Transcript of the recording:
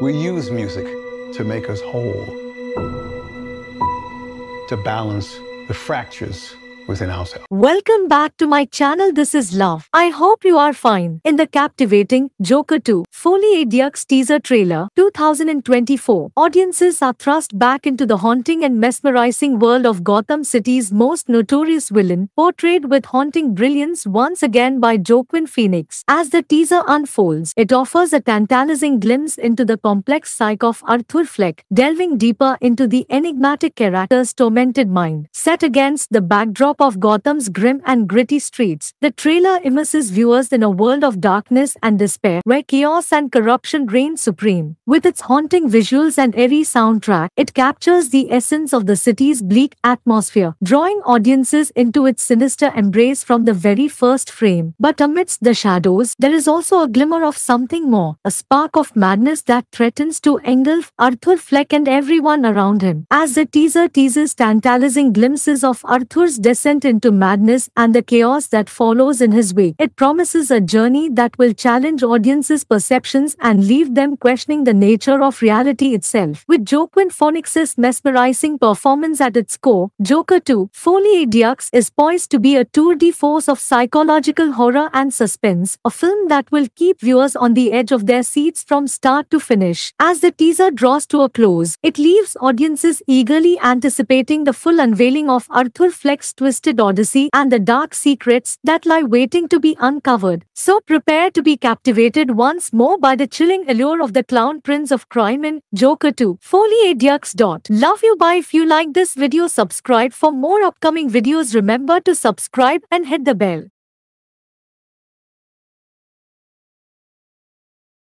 We use music to make us whole, to balance the fractures within ourselves. Welcome back to my channel. This is Love. I hope you are fine. In the captivating Joker 2 Folie à Deux teaser trailer 2024, audiences are thrust back into the haunting and mesmerizing world of Gotham City's most notorious villain, portrayed with haunting brilliance once again by Joaquin Phoenix. As the teaser unfolds, it offers a tantalizing glimpse into the complex psyche of Arthur Fleck, delving deeper into the enigmatic character's tormented mind. Set against the backdrop of Gotham's grim and gritty streets, the trailer immerses viewers in a world of darkness and despair where chaos and corruption reign supreme. With its haunting visuals and eerie soundtrack, it captures the essence of the city's bleak atmosphere, drawing audiences into its sinister embrace from the very first frame. But amidst the shadows, there is also a glimmer of something more, a spark of madness that threatens to engulf Arthur Fleck and everyone around him. As the teaser teases tantalizing glimpses of Arthur's descent into madness and the chaos that follows in his wake. It promises a journey that will challenge audiences' perceptions and leave them questioning the nature of reality itself. With Joaquin Phoenix's mesmerizing performance at its core, Joker 2, Folie à Deux is poised to be a tour de force of psychological horror and suspense, a film that will keep viewers on the edge of their seats from start to finish. As the teaser draws to a close, it leaves audiences eagerly anticipating the full unveiling of Arthur Fleck's twist twisted odyssey and the dark secrets that lie waiting to be uncovered. So prepare to be captivated once more by the chilling allure of the clown prince of crime in Joker 2. Folie à Deux. Love you bye if you like this video subscribe for more upcoming videos remember to subscribe and hit the bell.